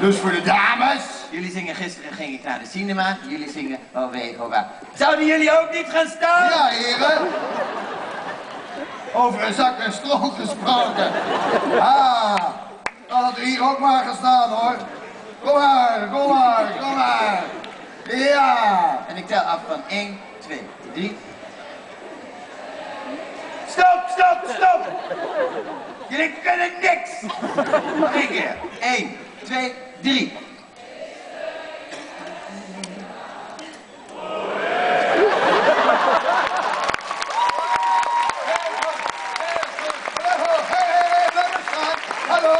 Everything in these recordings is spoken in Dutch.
Dus voor de dames. Jullie zingen gisteren ging ik naar de cinema. Jullie zingen oh wee, oh waar. Zouden jullie ook niet gaan staan? Ja, heren. Over een zak en stroom gesproken. Ah, dan had u hier ook maar gestaan hoor. Kom maar, kom maar, kom maar. Ja. En ik tel af van 1, 2, 3. Stop, stop, stop! Jullie kunnen niks! Één keer. 1, 2, 3. Staan. Hallo.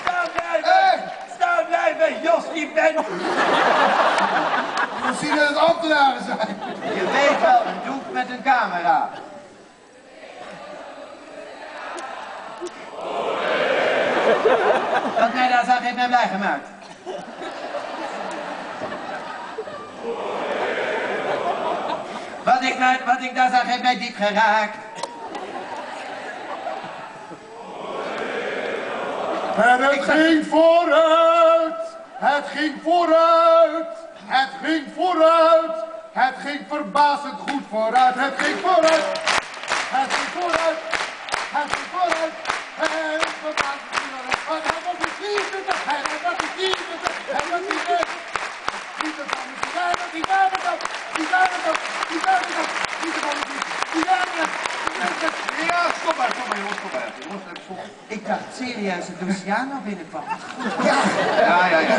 Staan blijven! Hey. Staan blijven! Jos, die bent... We zien dat het ambtenaren zijn. Je weet wel, een doek met een camera. Wat mij daar zag, heeft mij blij gemaakt. Wat ik, wat ik daar zag, heeft mij diep geraakt. En het ging vooruit, het ging vooruit, het ging vooruit, het ging verbazend goed vooruit, het ging vooruit, het ging vooruit, het ging vooruit, het ging verbazend goed vooruit. Want hij was de vierde, hij was de vierde, hij was de vierde. Niet de van de derde, die derde kant, die derde kant, die derde kant, niet de van de vierde, die derde kant, die derde kant. Ja, stop maar, stop maar jongens, stop maar. Jongens, even stoppen. Ik dacht serieus dat Luciano binnenkwam. Ja. Ja, ja, ja.